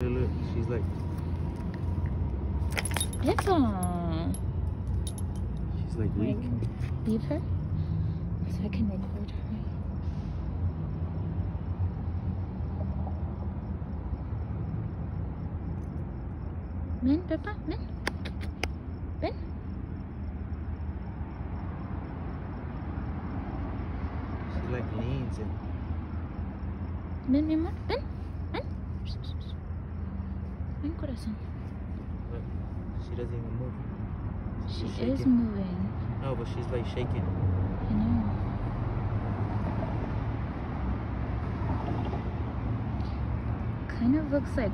Look, she's like, Pepa. she's like weak. Leave her so I can record her. Men, Pepa, men. Ben. She like leans and Ben, mi amor, Ven, corazón. look, she doesn't even move. She She's is shaking. moving. No, but she's like shaking. I know. Kind of looks like